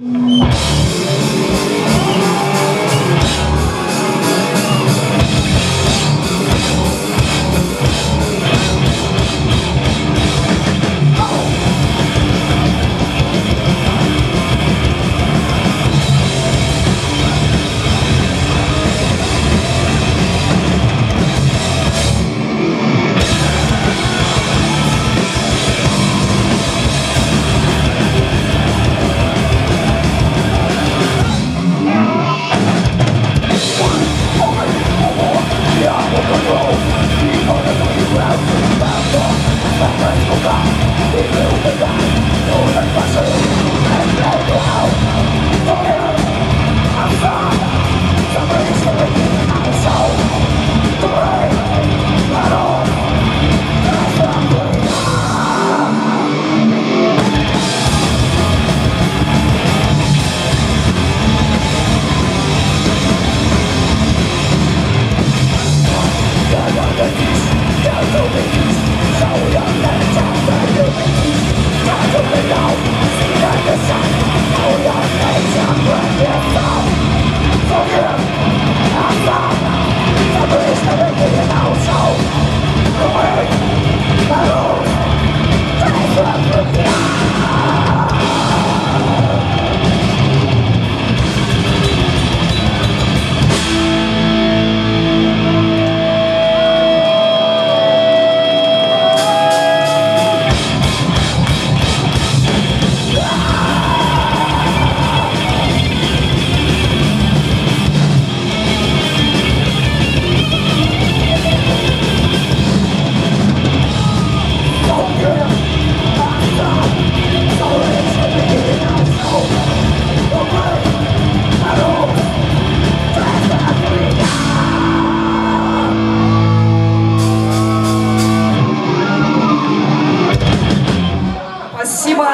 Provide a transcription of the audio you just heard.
Música Thank you. Спасибо.